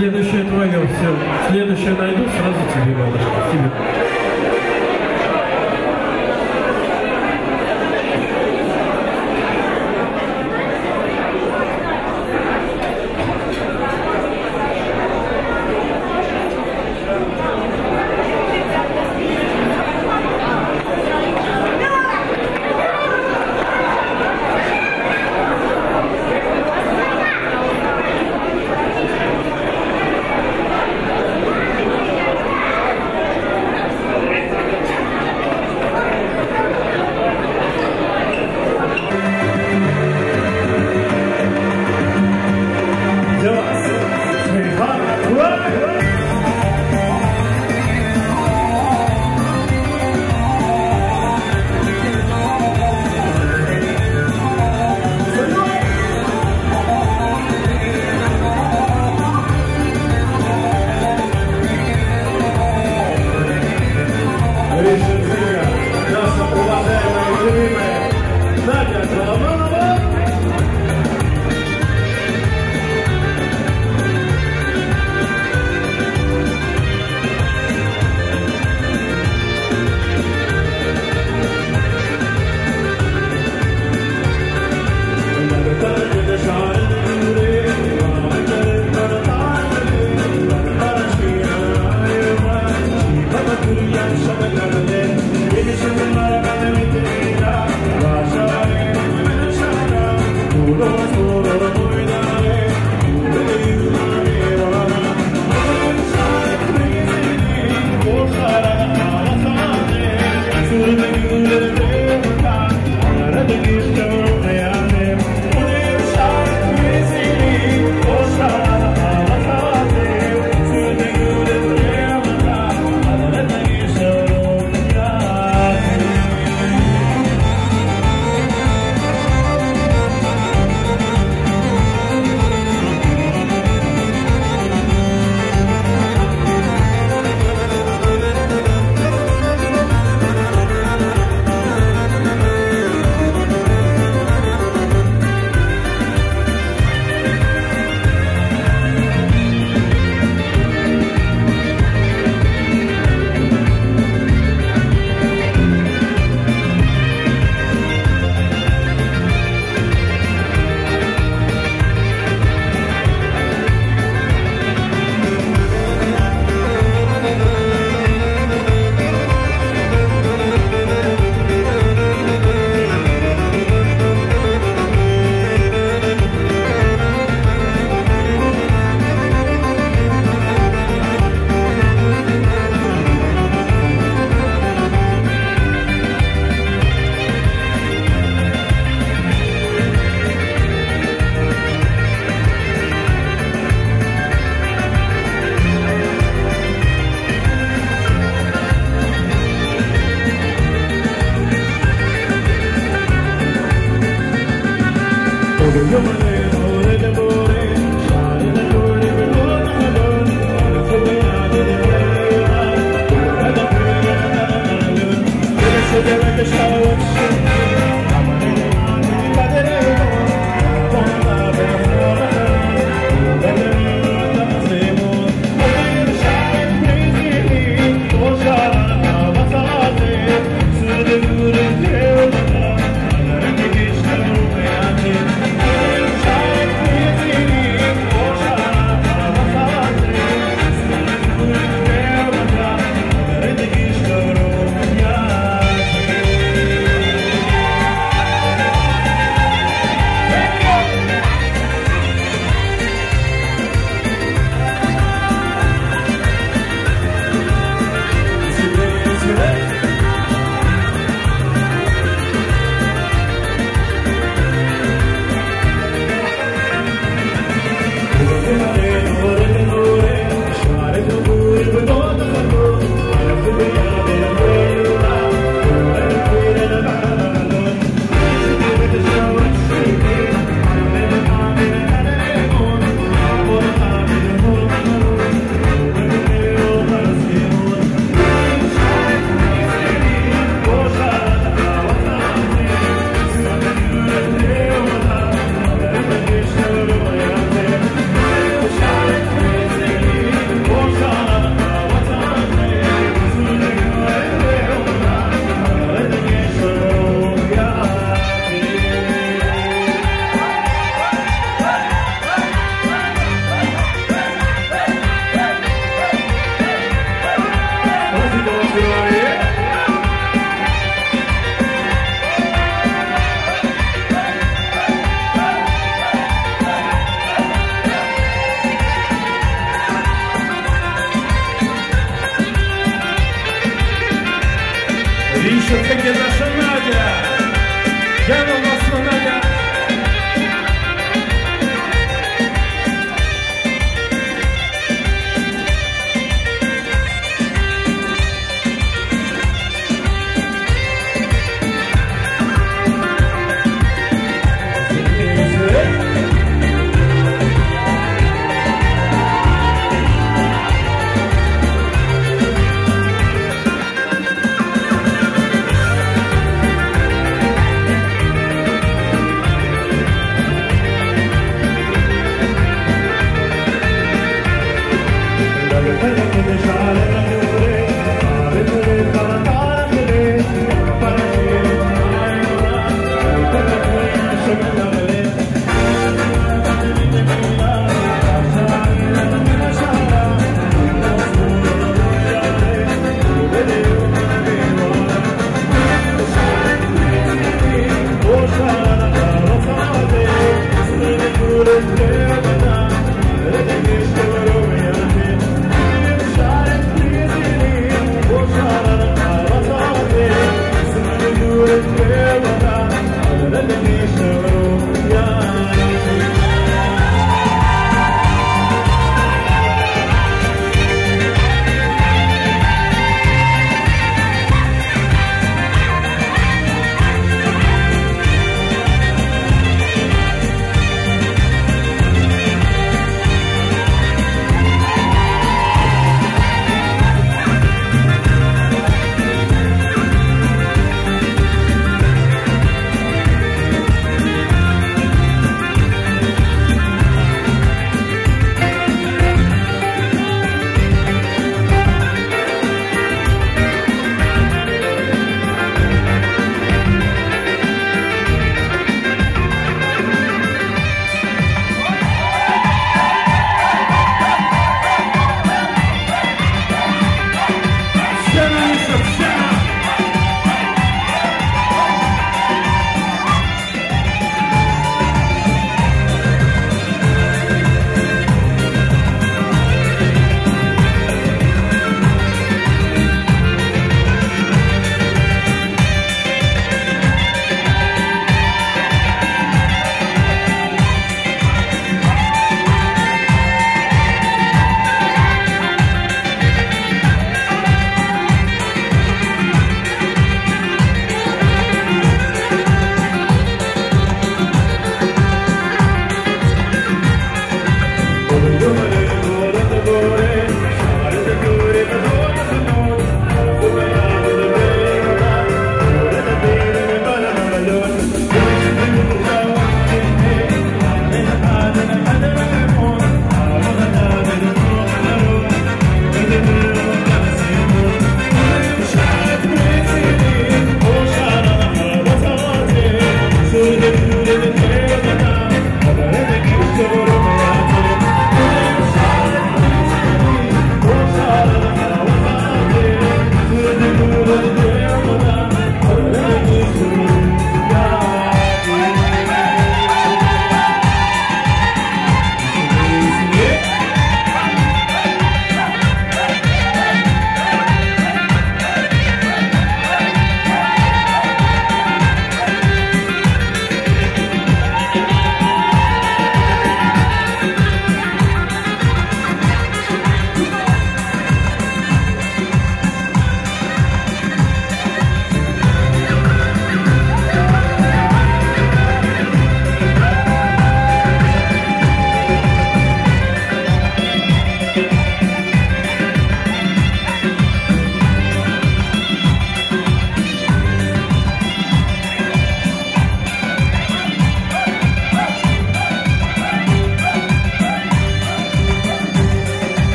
Следующее твое, все. Следующее найду, сразу тебе, надо.